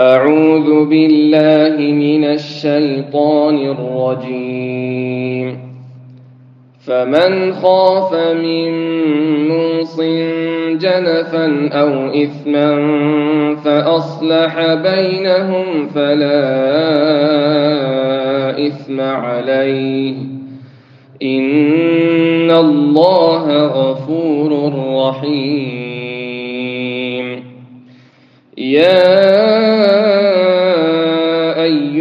أعوذ بالله من الشيطان الرجيم. فمن خاف من موص جنفا أو إثما فأصلح بينهم فلا إثم عليه. إن الله غفور رحيم. يا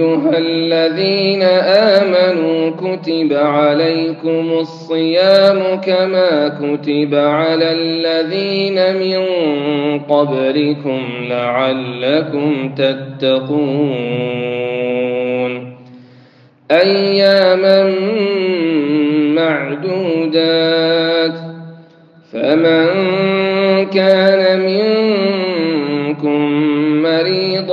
أيها الذين آمنوا كتب عليكم الصيام كما كتب على الذين من قبلكم لعلكم تتقون. أياما معدودات. فمن كان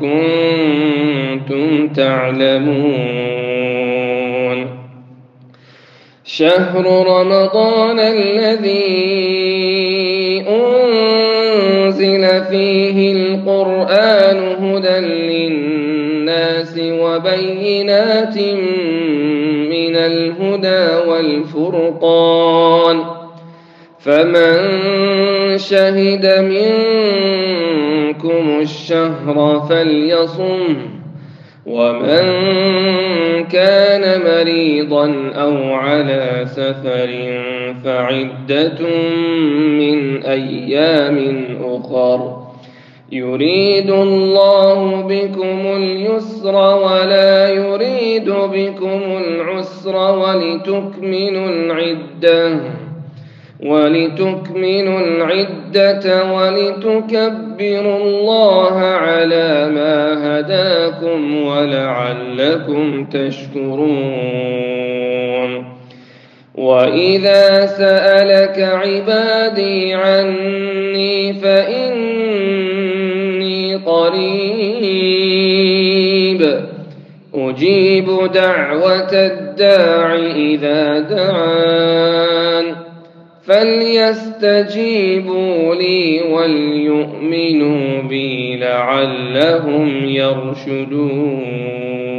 كنتم تعلمون. شهر رمضان الذي أنزل فيه القرآن هدى للناس وبينات من الهدى والفرقان. فمن شهد منكم الشهر فليصم ومن كان مريضا أو على سفر فعدة من أيام أخر. يريد الله بكم اليسر ولا يريد بكم العسر ولتكملوا العدة. ولتكملوا العدة ولتكبروا الله على ما هداكم ولعلكم تشكرون. وإذا سألك عبادي عني فإني قريب. أجيب دعوة الداع إذا دعان. فليستجيبوا لي وليؤمنوا بي لعلهم يرشدون